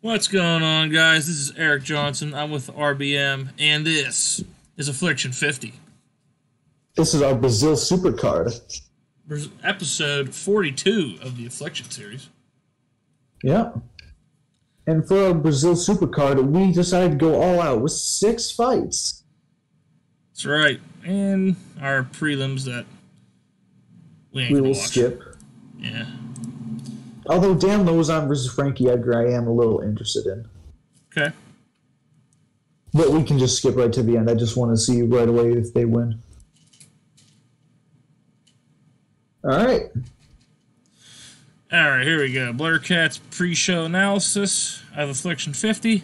What's going on, guys? This is Eric Johnson. I'm with RBM, and this is Affliction 50, This is our Brazil Supercard. Braz- episode 42 of the Affliction series. Yeah. And for our Brazil Supercard, we decided to go all out with six fights. That's right, and our prelims that we ain't We will watch. skip. Yeah. Although Dan Lauzon versus Frankie Edgar, I am a little interested in. Okay. But we can just skip right to the end. I just want to see right away if they win. All right. All right, here we go. Blur Cat's pre-show analysis of Affliction 50,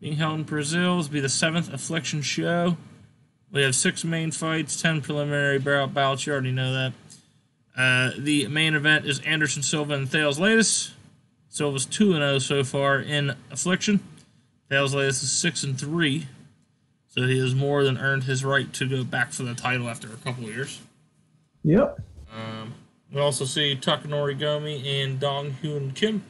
being held in Brazil. This will be the seventh Affliction show. We have six main fights, ten preliminary bout- bouts. You already know that. Uh, the main event is Anderson Silva and Thales Leites. Silva's two and zero so far in Affliction. Thales Leites is six and three, so he has more than earned his right to go back for the title after a couple of years. Yep. Um, we also see Takanori Gomi and Dong Hyun Kim.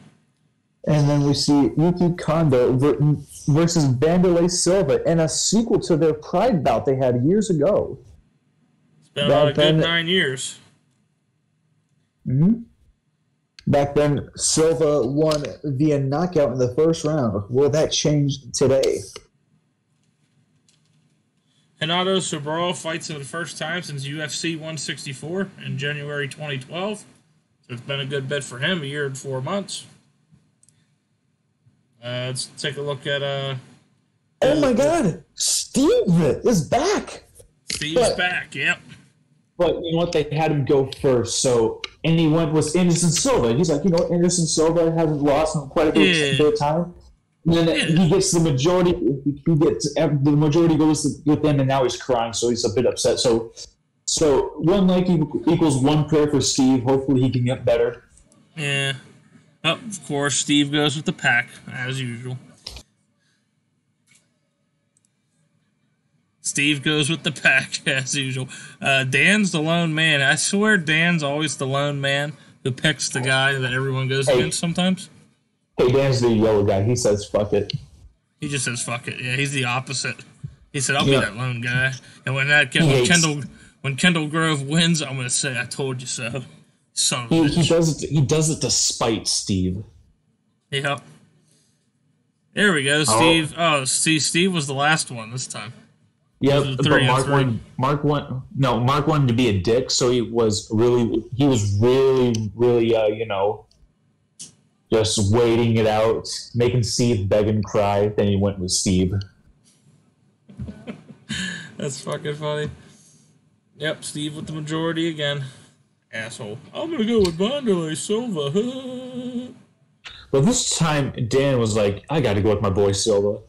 And then we see Yuki Kondo versus Vanderlei Silva in a sequel to their Pride bout they had years ago. It's been about a good nine years. Hmm Back then, Silva won via knockout in the first round. Will that change today? Renato Sobral fights for the first time since UFC 164 in January 2012. So it's been a good bit for him, a year and four months. Uh, let's take a look at uh, Oh my God! Steve is back. Steve's But- back. Yep. But you know what? They had him go first. So and he went with Anderson Silva. And He's like, you know? Anderson Silva hasn't lost in quite a bit, Yeah. bit of time. And then Yeah. he gets the majority. He gets the majority goes with him, and now he's crying, so he's a bit upset. So, so one like equals one prayer for Steve. Hopefully, he can get better. Yeah. Oh, of course, Steve goes with the pack, as usual. Steve goes with the pack, as usual. Uh, Dan's the lone man. I swear Dan's always the lone man who picks the guy that everyone goes Hey. against sometimes. Hey, Dan's the yellow guy. He says, "Fuck it." He just says, fuck it. Yeah, he's the opposite. He said, I'll Yeah. be that lone guy. And when that when hates- Kendall when Kendall Grove wins, I'm going to say, I told you so. Son He, he does it. He does it to spite Steve. Yep. There we go, Steve. Oh, see, Steve was the last one this time. Yeah, but Mark wanted Mark want no Mark wanted to be a dick, so he was really he was really really uh, you know just waiting it out, making Steve beg and cry. Then he went with Steve. That's fucking funny. Yep, Steve with the majority again. Asshole. I'm gonna go with Vanderlei Silva. But this time Dan was like, I got to go with my boy Silva.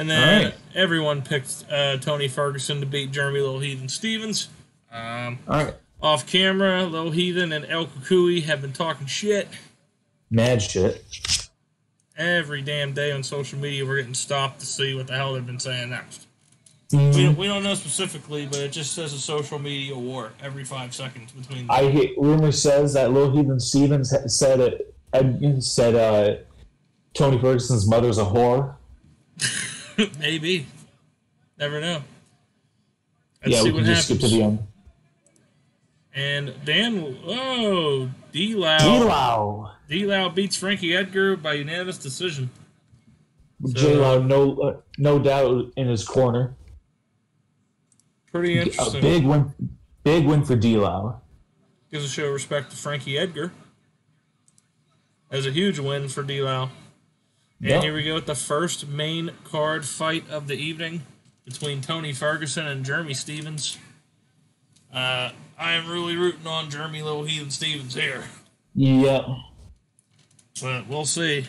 And then Alright. everyone picked uh, Tony Ferguson to beat Jeremy Little Heathen Stephens. Um, All right, off camera, Little Heathen and El Cucuy have been talking shit mad shit. every damn day on social media. We're getting stopped to see what the hell they've been saying next. Mm-hmm. We don't, we don't know specifically, but it just says a social media war every five seconds between them. I hear rumor says that Lil Heathen Stephens said it. uh, Said uh, Tony Ferguson's mother's a whore. Maybe. Never know. Let's yeah, see we what can just skip happens. to the end. And Dan, oh, D Lau. D Lau beats Frankie Edgar by unanimous decision. J Lo, no, uh, no doubt in his corner. Pretty interesting. A big win, big win for D Lau. Gives a show of respect to Frankie Edgar. As a huge win for D Lau. And Yep. here we go with the first main card fight of the evening between Tony Ferguson and Jeremy Stephens. Uh, I am really rooting on Jeremy Little Heathen Stephens here. Yeah, But we'll see.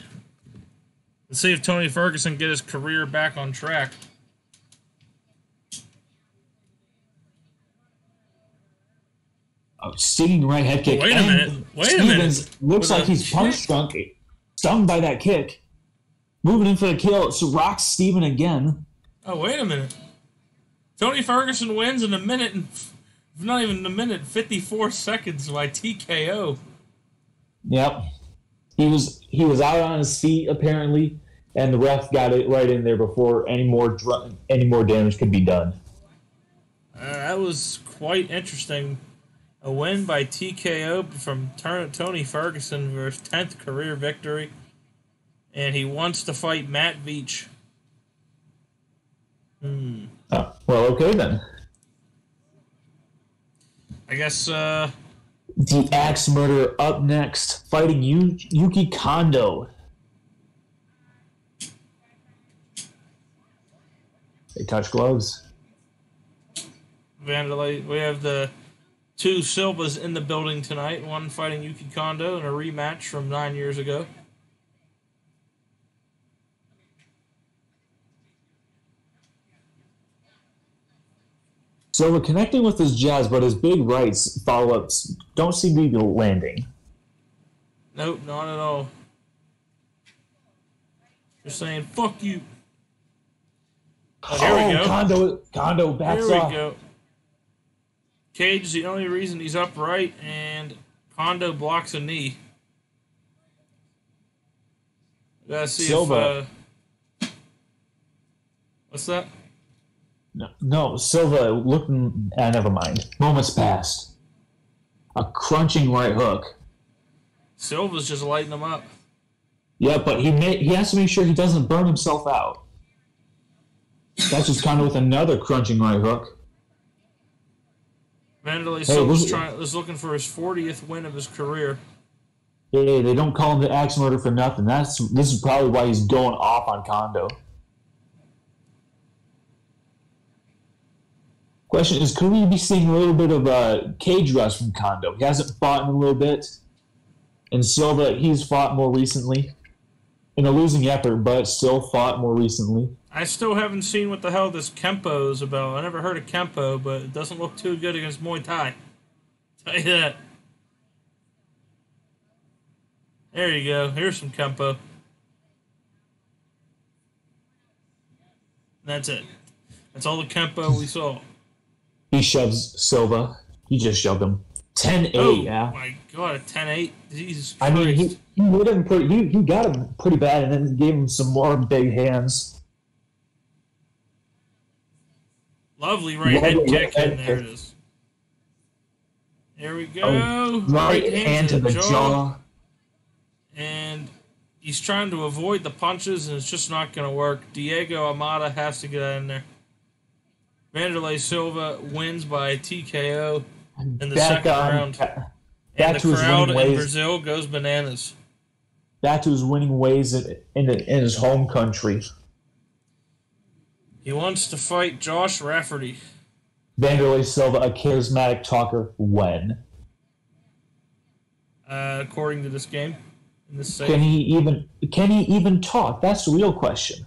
Let's see if Tony Ferguson get his career back on track. oh, stinging right head kick. Wait a minute. Wait a Stevens minute. Looks With like he's punch drunk, stung by that kick. Moving in for the kill. So rocks Steven again. Oh, wait a minute. Tony Ferguson wins in a minute and not even a minute, 54 seconds by TKO. Yep. He was he was out on his feet apparently, and the ref got it right in there before any more dr- any more damage could be done. Uh, that was quite interesting. A win by TKO from Tony Ferguson for his 10th career victory. And he wants to fight Matt Beach. Hmm. Oh, well, okay then. I guess uh, the Axe Murderer up next, fighting Yu- Yuki Kondo. They touch gloves. Vanderlei. We have the two Silvas in the building tonight. One fighting Yuki Kondo in a rematch from nine years ago. So we're connecting with his jazz, but his big rights follow ups don't seem to be landing. Nope, not at all. Just saying, fuck you. Oh, here we go. Kondo, Kondo backs we off. go. Cage is the only reason he's upright, and Kondo blocks a knee. Gotta see Silva. if. Uh, what's that? No, no, Silva looking. Uh, never mind. Moments passed. A crunching right hook. Silva's just lighting him up. Yeah, but he may, he has to make sure he doesn't burn himself out. That's just kind of with another crunching right hook. Vanderlei Hey, Silva's trying is looking for his 40th win of his career. Hey, they don't call him the axe murder for nothing. That's this is probably why he's going off on Kondo. Question is, could we be seeing a little bit of a cage rush from Kondo? He hasn't fought in a little bit, and Silva he's fought more recently, in a losing effort, but still fought more recently. I still haven't seen what the hell this Kempo is about. I never heard of Kempo, but it doesn't look too good against Muay Thai. Tell you that. There you go. Here's some Kempo. That's it. That's all the Kempo we saw. He shoves Silva. He just shoved him. 10-8, Oh yeah. my god, a 10-8. Jesus I mean, he, he hit him pretty. He, he got him pretty bad, and then gave him some more big hands. Lovely right Lovely head kick, head and there it is. There we go. Oh, Right hand to the jaw. and he's trying to avoid the punches, and it's just not going to work. Diego Amada has to get in there. Vanderlei Silva wins by TKO in the second on. round, and the crowd in ways. Brazil goes bananas. Back to his winning ways in, in, in his home country. He wants to fight Josh Rafferty. Vanderlei Silva, a charismatic talker. When Uh, according to this game, in this can he even can he even talk? That's the real question.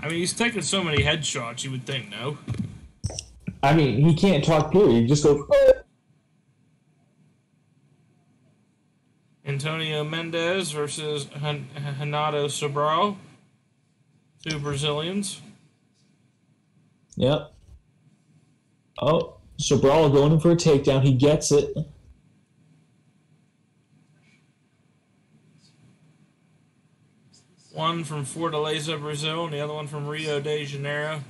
I mean, he's taking so many headshots. You would think no. I mean, he can't talk. Period. He just goes. Antonio Mendez versus Han- Renato Sobral. Two Brazilians. Yep. Oh, Sobral going in for a takedown. He gets it. One from Fortaleza, Brazil, and the other one from Rio de Janeiro.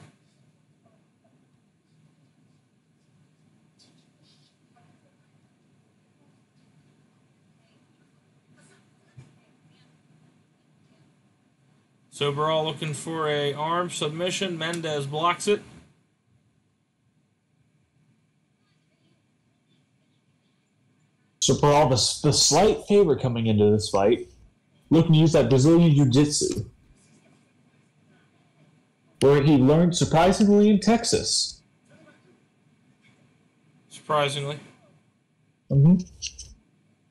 Sobral looking for a arm submission. Mendez blocks it. So Sobral, the, the slight favorite coming into this fight, looking to use that Brazilian Jiu Jitsu, where he learned surprisingly in Texas. Surprisingly. Mm-hmm.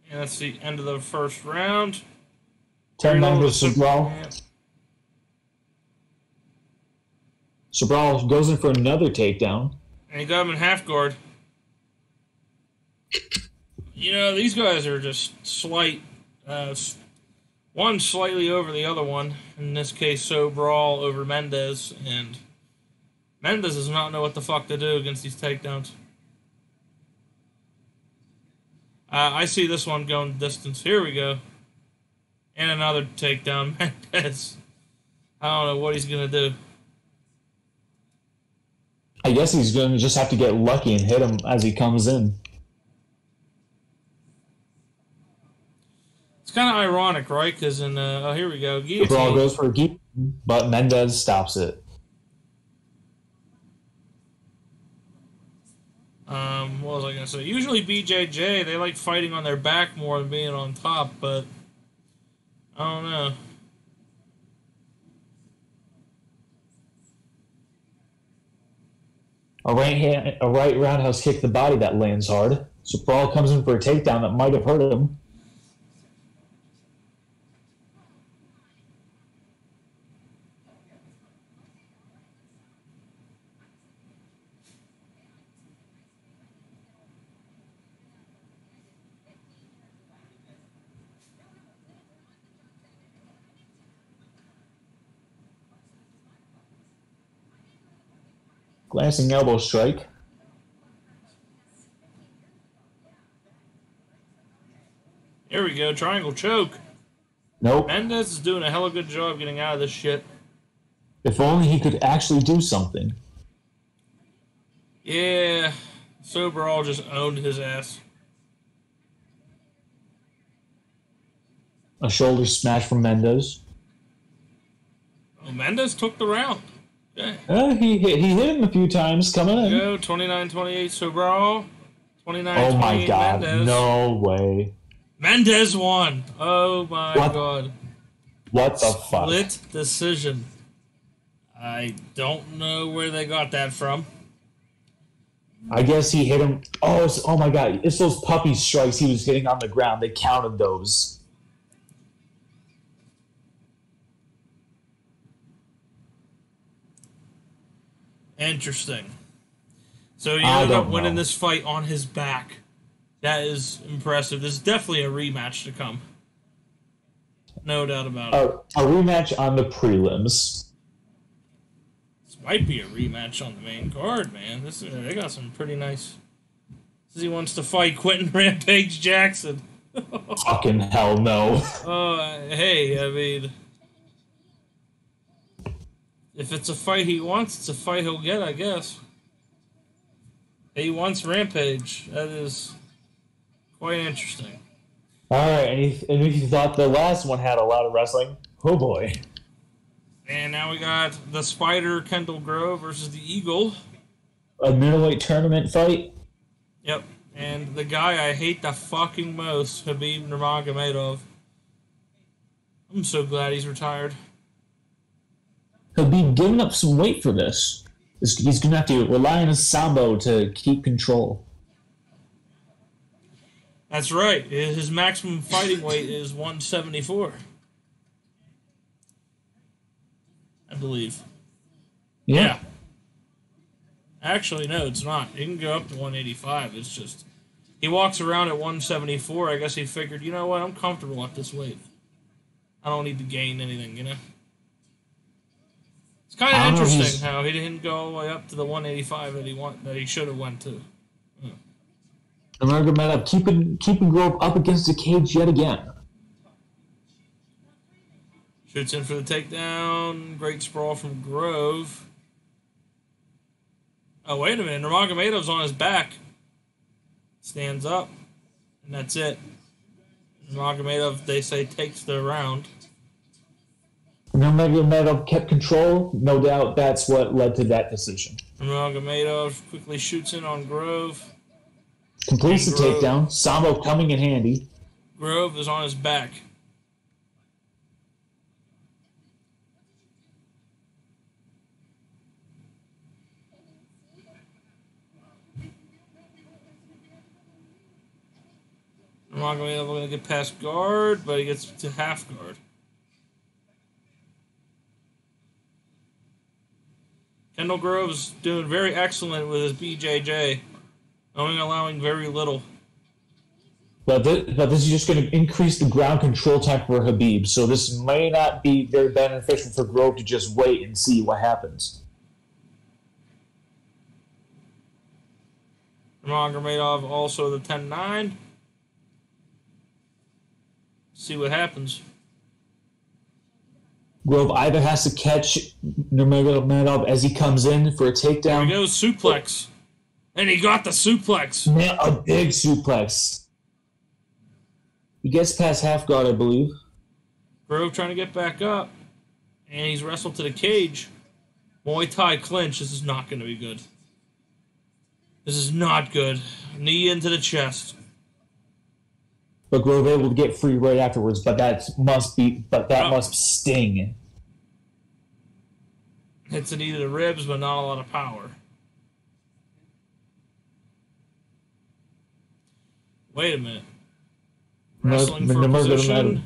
And that's the end of the first round. 10 9 to Super- Sobral. yeah. Sobral goes in for another takedown. And he got him in half guard. You know, these guys are just slight. Uh, one slightly over the other one. In this case, Sobral over Mendez. And Mendez does not know what the fuck to do against these takedowns. Uh, I see this one going distance. Here we go. And another takedown. Mendez. I don't know what he's going to do. I guess he's going to just have to get lucky and hit him as he comes in. It's kind of ironic, right? Because in uh, oh here we go, The brawl goes for a guillotine, but Mendez stops it. Um, what was I gonna say? Usually BJJ they like fighting on their back more than being on top, but I don't know. A right hand, a right roundhouse kick to the body that lands hard. Sobral comes in for a takedown that might have hurt him. Glancing elbow strike. Here we go, triangle choke. Nope. Mendez is doing a hell of a good job getting out of this shit. If only he could actually do something. Yeah, Sobral just owned his ass. A shoulder smash from Mendez. Oh, Mendez took the round. He hit, he hit him a few times coming in. Go 29 28 Sobral. 29 Oh my god, Mendez. no way. Mendez won. Oh my What? god. What the fuck? Split decision. I don't know where they got that from. I guess he hit him. Oh, oh my god! It's those puppy strikes he was hitting on the ground. They counted those. Interesting. So he I ended up winning know. this fight on his back. That is impressive. This is definitely a rematch to come. No doubt about it. A, a rematch on the prelims. This might be a rematch on the main card, man. This they got some pretty nice. Says he wants to fight Quentin Rampage Jackson. Fucking hell no! Uh, hey, I mean, if it's a fight he wants, it's a fight he'll get, I guess. He wants Rampage. That is quite interesting. All right, and, he, and if you thought the last one had a lot of wrestling, oh boy! And now we got the Spider Kendall Grove versus the Eagle. A middleweight tournament fight. Yep. And the guy I hate the fucking most, Habib Nurmagomedov. I'm so glad he's retired. He'll be giving up some weight for this. He's, he's gonna have to rely on his sambo to keep control. That's right. His maximum fighting weight is 174. I believe. Yeah. Actually, no, it's not. He can go up to 185. It's just he walks around at 174. I guess he figured, you know what? I'm comfortable at this weight. I don't need to gain anything, you know. It's kind of don't know interesting he's- how he didn't go all the way up to the 185 that he want that he should have went to. Hmm. Nurmagomedov keeping keeping Grove up against the cage yet again. Shoots in for the takedown. Great sprawl from Grove. Oh, wait a minute. Nurmagomedov's on his back. Stands up. And that's it. Nurmagomedov, they say, takes the round. Nurmagomedov kept control. No doubt that's what led to that decision. Nurmagomedov quickly shoots in on Grove. Completes the Grove. takedown. Sambo coming in handy. Grove is on his back. Nurmagomedov going to get past guard, but he gets to half guard. Kendall Grove's doing very excellent with his BJJ, only allowing very little. But, thi- but this is just going to increase the ground control time for Habib. So this may not be very beneficial for Grove to just wait and see what happens. Nurmagomedov also the 10-9. See what happens. Grove either has to catch Nurmagomedov as he comes in for a There he goes, suplex. And he got the suplex. Man, a big suplex. He gets past half guard, I believe. Grove trying to get back up. And he's wrestled to the cage. Muay Thai clinch. This is not going to be good. This is not good. Knee into the chest. But Grove able to get free right afterwards. But that must be. But that Oh. must sting. It's a knee to the ribs, but not a lot of power. Wait a minute. No- Wrestling for no- no- no- position.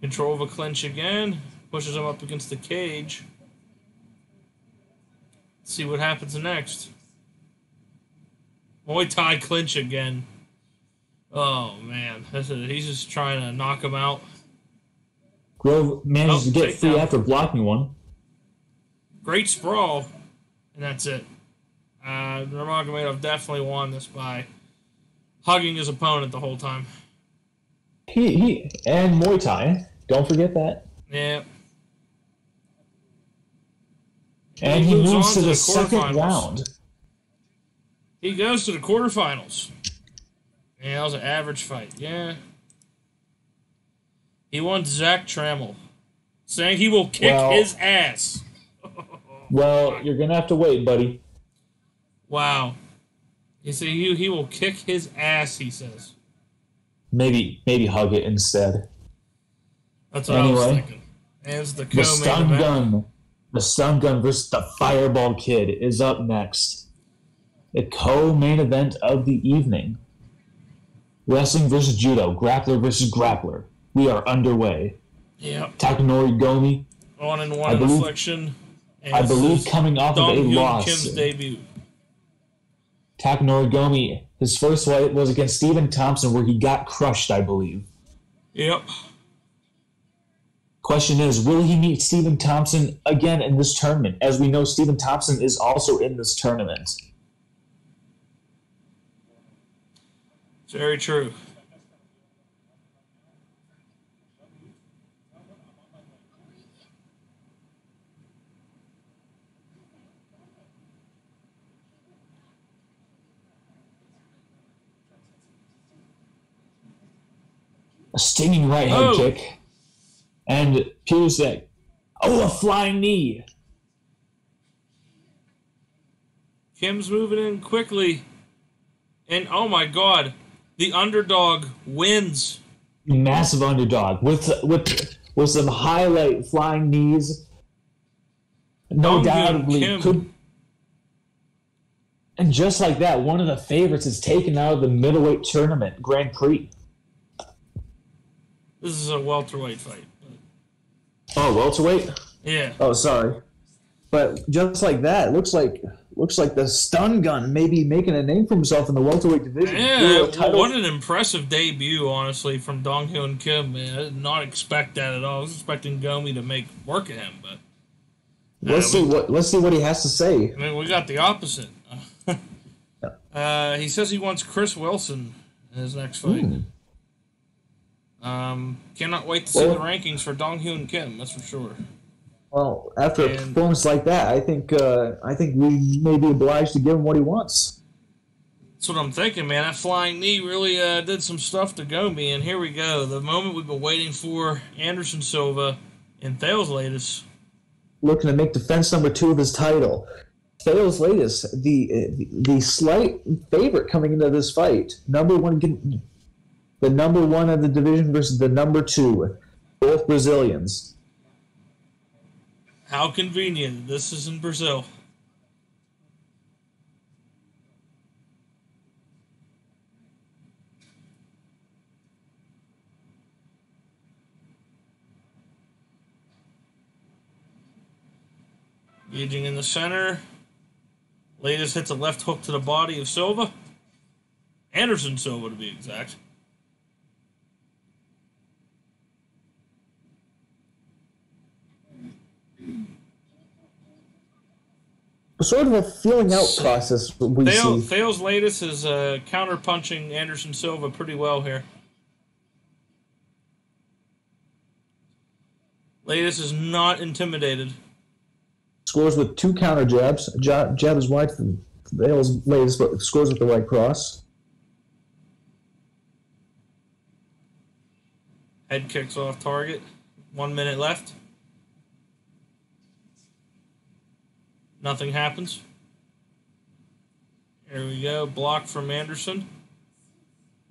Control of a clinch again. Pushes him up against the cage. See what happens next. Muay Thai clinch again. Oh man, he's just trying to knock him out. Grove manages Oh, to get free takedown. after blocking one. Great sprawl, and that's it. Uh, Nurmagomedov definitely won this by hugging his opponent the whole time. He, he and Muay Thai. Don't forget that. Yeah, And He he moves moves to to the the second round. he goes to the quarterfinals. Yeah, that was an average fight. Yeah, he won Zach Trammell, saying he will kick Well- his ass. Well, you're gonna have to wait, buddy. Wow. He said he, he will kick his ass. He says. Maybe maybe hug it instead. That's what I was Anyway. thinking. It's the The stun event. gun, the stun gun versus the fireball kid is up next. The co-main event of the evening. Wrestling versus judo, grappler versus grappler. We are underway. Yep. Takanori Gomi, On and I one believe- affliction. And I believe, coming off of a loss. Kim's debut. Takanori Gomi, his first fight was against Stephen Thompson, where he got crushed, I believe. Yep. Question is, will he meet Stephen Thompson again in this tournament? As we know, Stephen Thompson is also in this tournament. It's very true. A stinging right hand Oh. kick. And Piusek. Oh, a flying knee. Kim's moving in quickly. And oh my god, the underdog wins. Massive underdog with with with some highlight flying knees. No Dong Hyun doubtly Kim. could. And just like that, one of the favorites is taken out of the middleweight tournament Grand Prix. This is a welterweight fight. Oh, welterweight. Yeah. Oh, sorry. But just like that, looks like looks like the stun gun may be making a name for himself in the welterweight division. Yeah, well, what an impressive debut, honestly, from Dong Hyun Kim. Man, I did not expect that at all. I was expecting Gomi to make work of him, but let's see what let's see what he has to say. I mean, we got the opposite. uh, he says he wants Chris Wilson in his next fight. Hmm. Um, cannot wait to see Well- the rankings for Dong Hyun Kim. That's for sure. Well, after a performance like that, I think uh, I think we may be obliged to give him what he wants. That's what I'm thinking, man. That flying knee really uh, did some stuff to Gomi, and here we go. The moment we've been waiting for Anderson Silva and Thales Leites. Looking to make defense number two of his title. Thales Leites, the, the the slight favorite coming into this fight. Number one, the number one of the division versus the number two, both Brazilians. How convenient. This is in Brazil. Gauging in the center. Leites hits a left hook to the body of Silva. Anderson Silva, to be exact. Sort of a feeling out process we Thale, see. Thales Leites is uh, counter punching Anderson Silva pretty well here. Leites is not intimidated. Scores with two counter jabs. Jab, jab is wide for Thales Leites, but scores with the right cross. Head kicks off target. One minute left. Nothing happens. Here we go. Block from Anderson.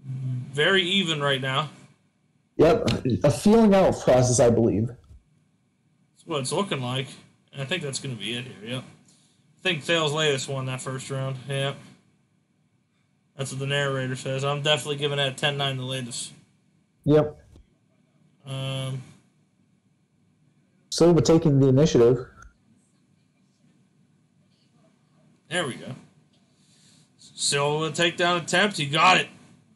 Very even right now. Yep, a feeling out process, I believe. That's what it's looking like. And I think that's going to be it here. Yep. I think Thales Leites won that first round. Yep. That's what the narrator says. I'm definitely giving that 10 9 the latest. Yep. Um, Silva taking the initiative. There we go. Silva takedown attempt. He got it.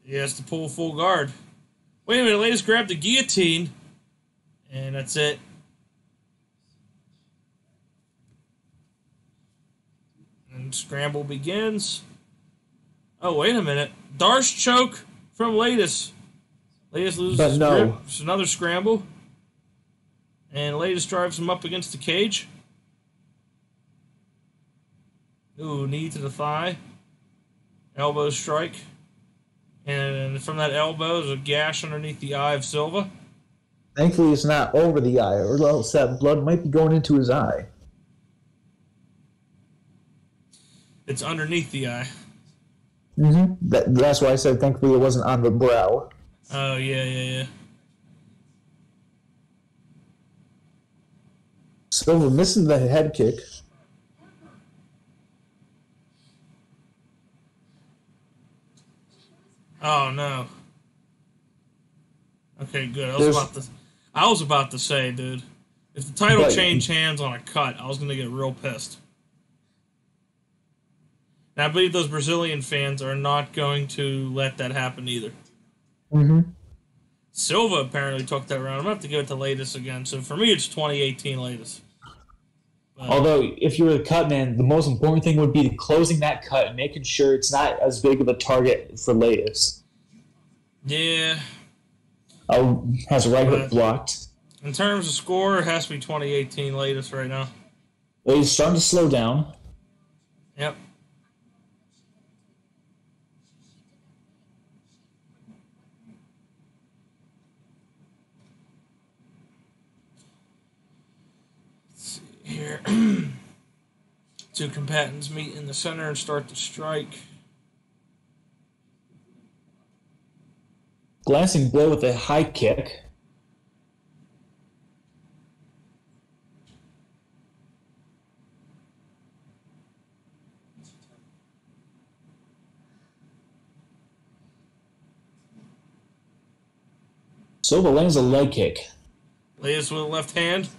He has to pull full guard. Wait a minute. Leites grabbed the guillotine. And that's it. And scramble begins. Oh, wait a minute. D'Arce choke from Leites. Leites loses But no. It's another scramble. And Leites drives him up against the cage. Ooh, knee to the thigh. Elbow strike. And from that elbow is a gash underneath the eye of Silva. Thankfully, it's not over the eye, or else that blood might be going into his eye. It's underneath the eye. Mm-hmm. That, that's why I said thankfully it wasn't on the brow. Oh, yeah, yeah, yeah. Silva missing the head kick. Oh, no. Okay, good. I was There's- about to. I was about to say, dude, if the title But- changed hands on a cut, I was gonna get real pissed. And I believe those Brazilian fans are not going to let that happen either. Mm-hmm. Silva apparently took that round. I'm gonna have to give it to latest again. So for me, it's 2018 latest. Although, if you were the cut man, the most important thing would be closing that cut and making sure it's not as big of a target for latest. yeah, Oh, has a right Right. hook blocked. in terms of score, it has to be 2018 latest right now. Well, he's starting to slow down. Yep. Let's see here. Two combatants meet in the center and start to strike. Glancing blow with a high kick. Silva lands a leg kick. Latest with a left hand.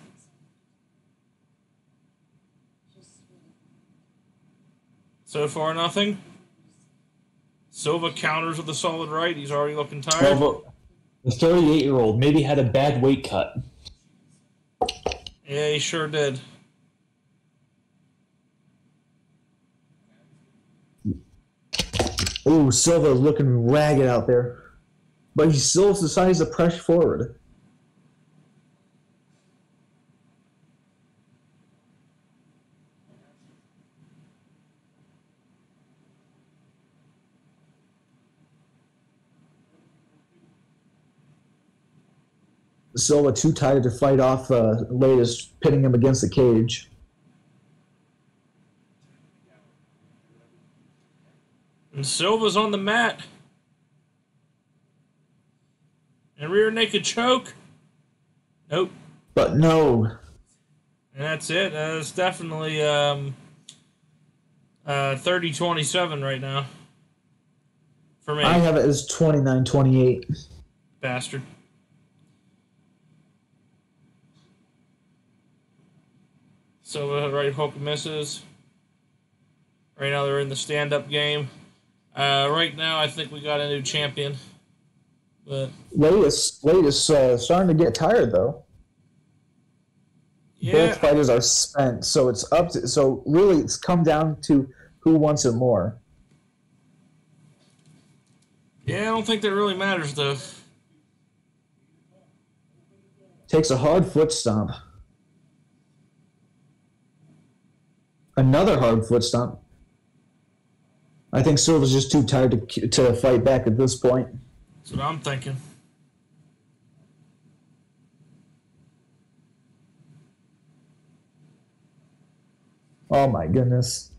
So far, nothing. Silva counters with a solid right. He's already looking tired. Well, the 38 year old maybe had a bad weight cut. Yeah, he sure did. Ooh, Silva looking ragged out there. But he still decides to press forward. Silva too tired to fight off uh, latest, pitting him against the cage. And Silva's on the mat. And rear naked choke. Nope. But no, And that's it. Uh, it's definitely um, uh, 30 27 right now. For me, I have it as 29 28. bastard. Silva right hook misses. Right now they're in the stand up game. Uh, right now, I think we got a new champion. But Latest, latest, uh, starting to get tired though. yeah, Both fighters are spent, so it's up to. So really, it's come down to who wants it more. yeah, I don't think that really matters though. takes a hard foot stomp. Another hard foot stomp. I think Silva's just too tired to to fight back at this point. That's what I'm thinking. Oh my goodness.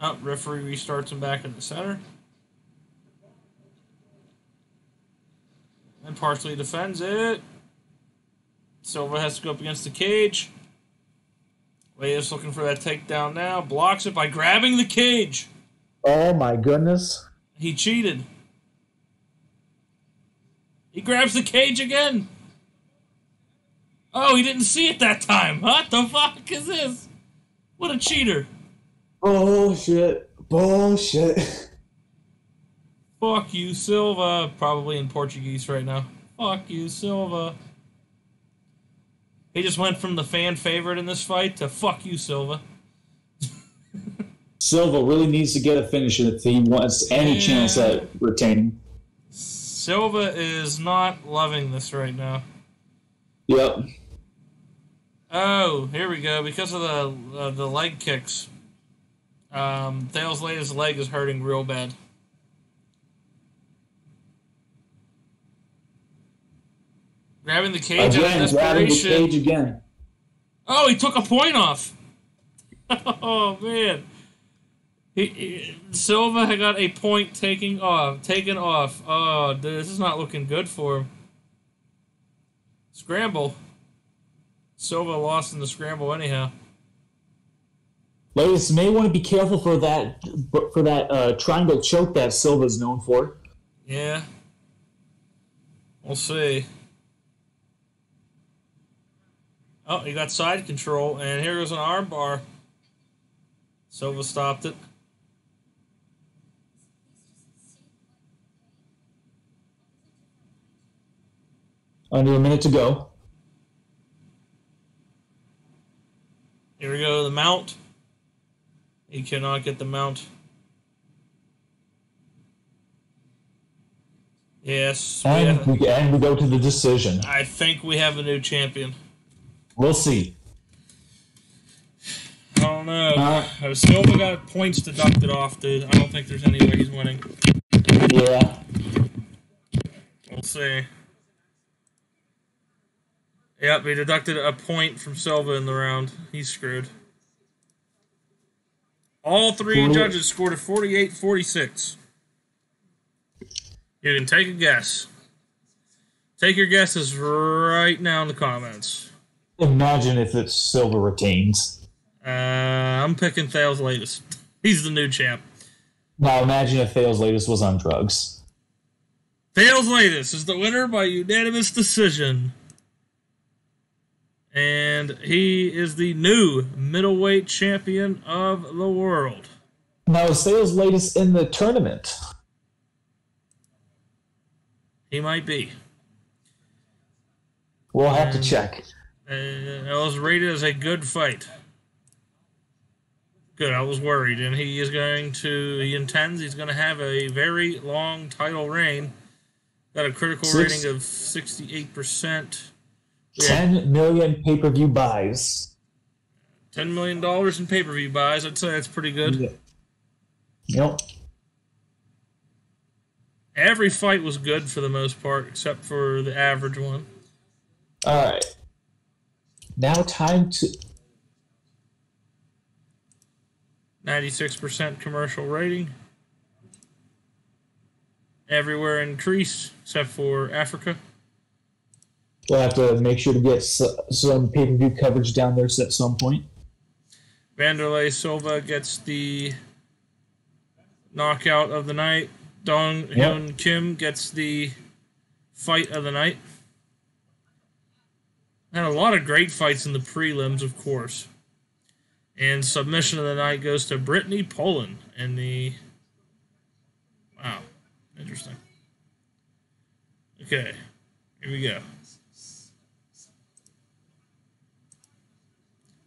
Oh, referee restarts him back in the center. And partially defends it. Silva has to go up against the cage. Leites looking for that takedown now. Blocks it by grabbing the cage. Oh my goodness. He cheated. He grabs the cage again. Oh, he didn't see it that time. What the fuck is this? What a cheater. Bullshit. Bullshit. Fuck you, Silva. Probably in Portuguese right now. Fuck you, Silva. He just went from the fan favorite in this fight to fuck you, Silva. Silva really needs to get a finish if he wants any Yeah. chance at retaining. Silva is not loving this right now. Yep. Oh, here we go. Because of the uh, the leg kicks, um, Thales Leigh's leg is hurting real bad. Grabbing the cage Again, grabbing the cage again. Oh, he took a point off. oh man, he, he- Silva had got a point taking off, taken off. Oh, this is not looking good for him. Scramble. Silva lost in the scramble anyhow. Ladies may want to be careful for that for that uh, triangle choke that Silva's known for. Yeah. We'll see. Oh, he got side control, and here goes an arm bar. Silva stopped it. Under a minute to go. Here we go, the mount. He cannot get the mount. Yes, we And have- we, and we go to the decision. I think we have a new champion. We'll see. I don't know. Uh, Uh, Silva got points deducted off, dude. I don't think there's any way he's winning. Yeah. We'll see. Yep, he deducted a point from Silva in the round. He's screwed. All three judges scored a 48 46. You can take a guess. Take your guesses right now in the comments. Imagine if it's Silva retains. Uh, I'm picking Thales Leites. He's the new champ. Now imagine if Thales Leites was on drugs. Thales Leites is the winner by unanimous decision. And he is the new middleweight champion of the world. Now is Thales Leites in the tournament? He might be. We'll have to Um, check. Uh, it was rated as a good fight. Good. I was worried, and he is going to. He intends. He's going to have a very long title reign. Got a critical Six- rating of sixty-eight percent. Yeah. 10 million pay per view buys. Ten million dollars in pay-per-view buys. I'd say that's pretty good. Yep. Every fight was good for the most part, except for the average one. All right. Now time to. Ninety-six percent commercial rating. Everywhere increased except for Africa. We'll have to make sure to get some pay per view coverage down there at some point. Vanderlei Silva gets the knockout of the night. Dong Hyun Kim gets the fight of the night. And a lot of great fights in the prelims, of course. And submission of the night goes to Brittany Poland in the. Wow. Interesting. Okay. Here we go.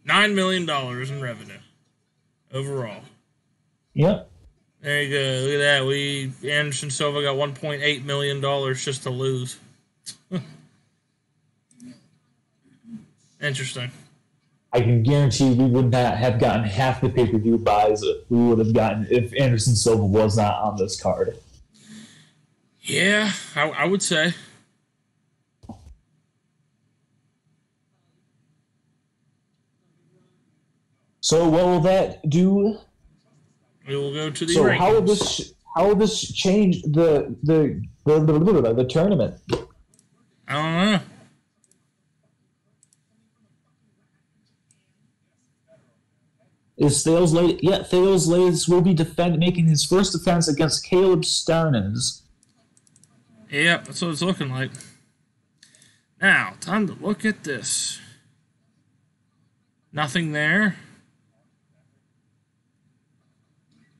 $9 million in revenue overall. Yep. There you go. Look at that. We Anderson Silva got 1.8 million dollars just to lose. Interesting. I can guarantee we would not have gotten half the pay per view buys that we would have gotten if Anderson Silva was not on this card. Yeah, I, I would say. So what will that do? We will go to the So rankings. how will this how will this change the the the, the, the, the tournament? I don't know. Is Thales Lay yeah, Thales Leites will be defend making his first defense against Caleb Starnes. Yep, that's what it's looking like. Now, time to look at this. Nothing there.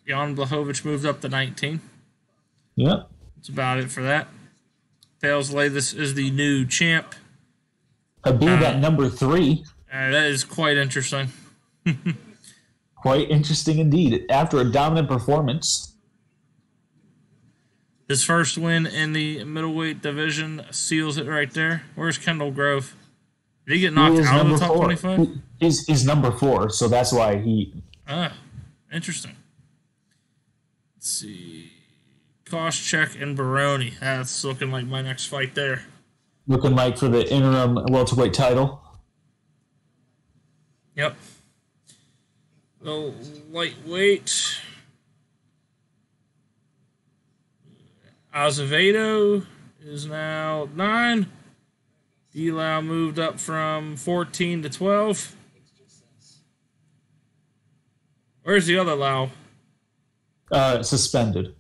Jan Blahovic moved up to 19. Yep. That's about it for that. Thales Lay, this is the new champ. Habib Uh, at number three. Uh, that is quite interesting. Quite interesting indeed. After a dominant performance. His first win in the middleweight division seals it right there. Where's Kendall Grove? Did he get knocked he out of the top four. 25? He- He's, he's number four, so that's why he Ah, interesting. Let's see. Koscheck and Baroni. That's looking like my next fight there. looking like for the interim welterweight title. Yep. The lightweight. Azevedo is now nine. Delau moved up from 14 to 12. Where's the other Lau? Uh, suspended.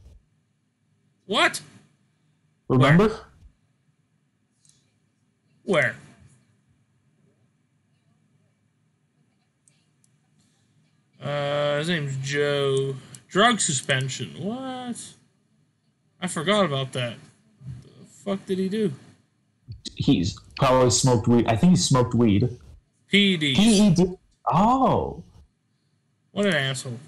What? Remember? Where? Uh, his name's Joe. Drug suspension. What? I forgot about that. The fuck did he do? He's probably smoked weed. I think he smoked weed. PEDs. PED. Oh. What an asshole.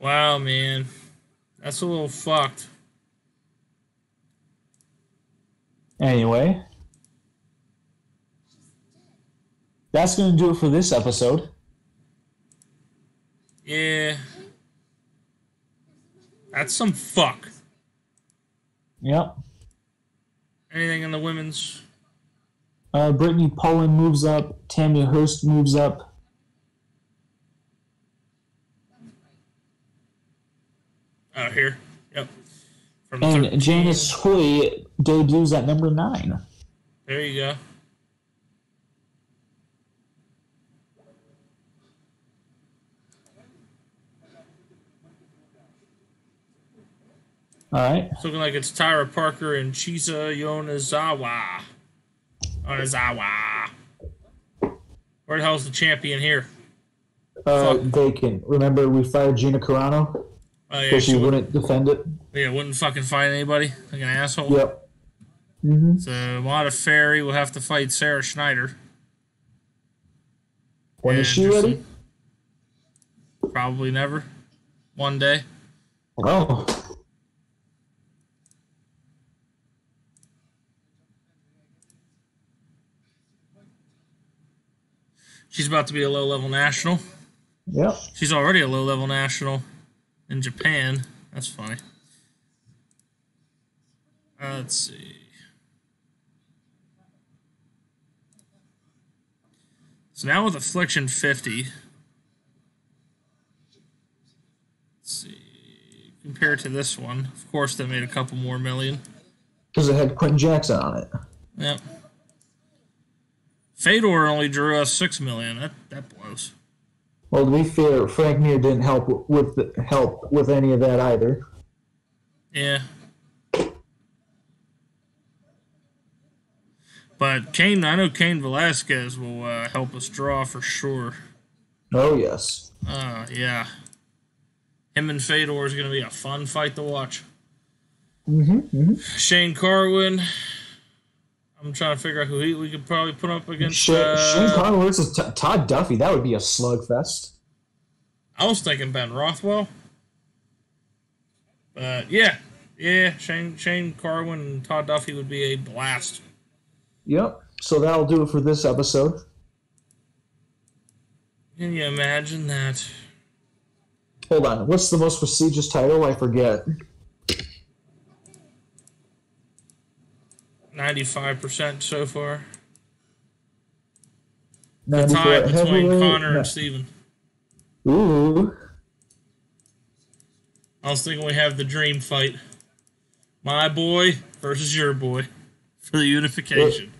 Wow, man. That's a little fucked. Anyway. That's going to do it for this episode. Yeah. That's some fuck. Yep. Anything in the women's? Uh, Brittany Poland moves up. Tammy Hurst moves up. Oh, here. Yep. From And 13. Janice Hoy debuts at number nine. There you go. All right. It's looking like it's Tyra Parker and Chisa Yonezawa. Yonezawa. Where the hell's the champion here? Uh, Fuck. vacant. Remember, we fired Gina Carano Oh, yeah, because she she would, wouldn't defend it. yeah, wouldn't fucking fight anybody like an asshole. Yep. Mm-hmm. So Mata Ferry will have to fight Sarah Schneider. When is she ready? Probably never. One day. Oh. She's about to be a low level national. Yep. She's already a low level national in Japan. That's funny. Uh, let's see. So now with Affliction 50. Let's see. Compared to this one, of course, they made a couple more million. Because it had Quinton Jackson on it. Yep. Fedor only drew us six million. That that blows. Well, to be fair, Frank Mir didn't help with help with any of that either. Yeah. But Kane, I know Cain Velasquez will uh, help us draw for sure. Oh yes. Uh, yeah. Him and Fedor is going to be a fun fight to watch. Mm-hmm. Shane Carwin. I'm trying to figure out who he, we could probably put up against. Shane, uh, Shane Conner versus T- Todd Duffy. That would be a slugfest. I was thinking Ben Rothwell. But yeah, yeah, Shane Shane Carwin and Todd Duffy would be a blast. Yep. So that'll do it for this episode. Can you imagine that? Hold on. What's the most prestigious title? I forget. Ninety-five percent so far. The tie between Connor no- and Steven. Ooh. I was thinking we have the dream fight. My boy versus your boy for the unification.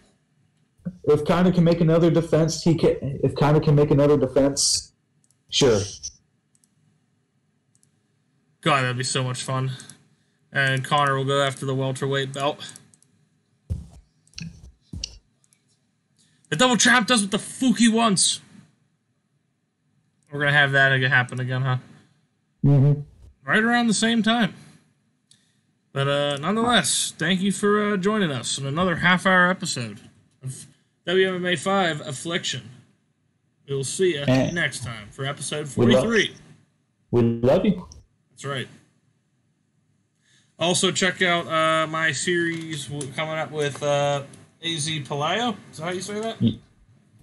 If Connor can make another defense, he can. If Connor can make another defense, sure. God, that'd be so much fun. And Connor will go after the welterweight belt. The double champ does what the fuck he wants. We're gonna have that happen again, huh? Mm-hmm. Right around the same time. But uh, nonetheless, thank you for uh, joining us in another half-hour episode of WMMA Five Affliction. We'll see you Eh. next time for episode We love-. We love you. That's right. Also, check out uh, my series coming up with uh, AZ Palayo. Is that how you say that?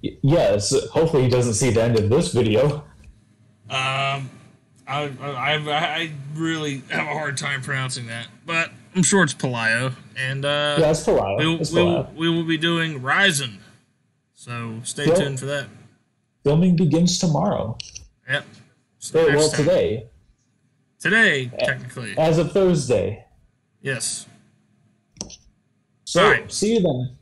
Yes. Hopefully, he doesn't see the end of this video. Um, I, I, I, I really have a hard time pronouncing that, but I'm sure it's Palayo. And uh, Yeah, it's Palau. we'll, It's we'll, we will be doing Ryzen. So stay tuned for that. Filming begins tomorrow. Yep. Next well, time. today, Today, technically. as of Thursday. Yes. So, see you then.